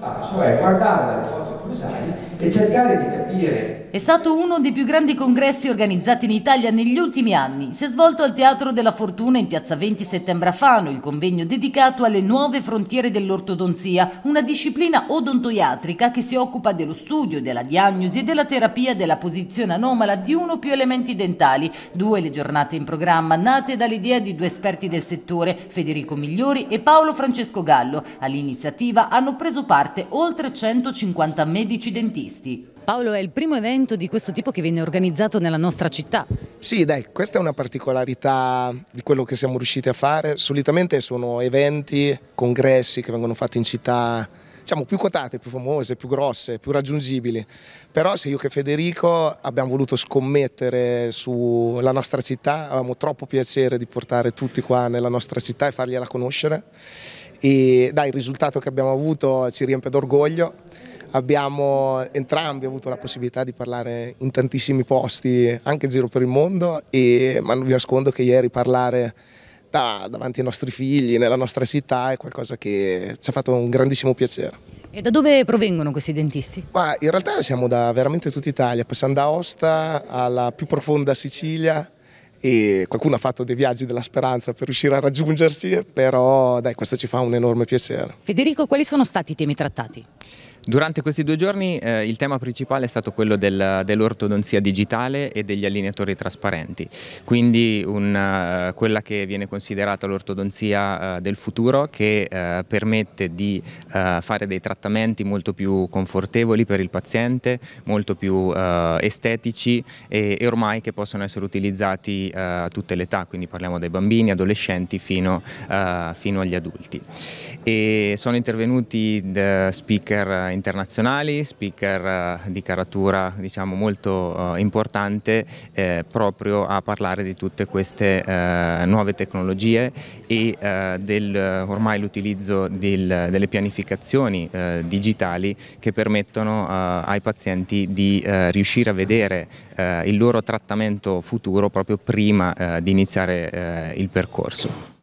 fa, cioè guardare le foto crusali e cercare di capire è stato uno dei più grandi congressi organizzati in Italia negli ultimi anni. Si è svolto al Teatro della Fortuna in piazza 20 settembre a Fano, il convegno dedicato alle nuove frontiere dell'ortodonzia, una disciplina odontoiatrica che si occupa dello studio, della diagnosi e della terapia della posizione anomala di uno o più elementi dentali. Due le giornate in programma, nate dall'idea di due esperti del settore, Federico Migliori e Paolo Francesco Gallo. All'iniziativa hanno preso parte oltre 150 medici dentisti. Paolo, è il primo evento di questo tipo che viene organizzato nella nostra città. Sì, dai, questa è una particolarità di quello che siamo riusciti a fare. Solitamente sono eventi, congressi che vengono fatti in città diciamo, più quotate, più famose, più grosse, più raggiungibili. Però se io che Federico abbiamo voluto scommettere sulla nostra città, avevamo troppo piacere di portare tutti qua nella nostra città e fargliela conoscere. E dai, il risultato che abbiamo avuto ci riempie d'orgoglio abbiamo entrambi avuto la possibilità di parlare in tantissimi posti, anche in giro per il mondo, e, ma non vi nascondo che ieri parlare da, davanti ai nostri figli, nella nostra città, è qualcosa che ci ha fatto un grandissimo piacere. E da dove provengono questi dentisti? Ma in realtà siamo da veramente tutta Italia, passando da Aosta alla più profonda Sicilia e qualcuno ha fatto dei viaggi della speranza per riuscire a raggiungersi, però dai, questo ci fa un enorme piacere. Federico, quali sono stati i temi trattati? Durante questi due giorni eh, il tema principale è stato quello del, dell'ortodonzia digitale e degli allineatori trasparenti, quindi una, uh, quella che viene considerata l'ortodonzia uh, del futuro che uh, permette di fare dei trattamenti molto più confortevoli per il paziente, molto più estetici e, e, ormai che possono essere utilizzati a tutte le età, quindi parliamo dai bambini, adolescenti fino, fino agli adulti. E sono intervenuti speaker internazionali, speaker eh, di caratura diciamo, molto eh, importante eh, proprio a parlare di tutte queste nuove tecnologie e del, ormai l'utilizzo delle pianificazioni digitali che permettono ai pazienti di riuscire a vedere il loro trattamento futuro proprio prima di iniziare il percorso.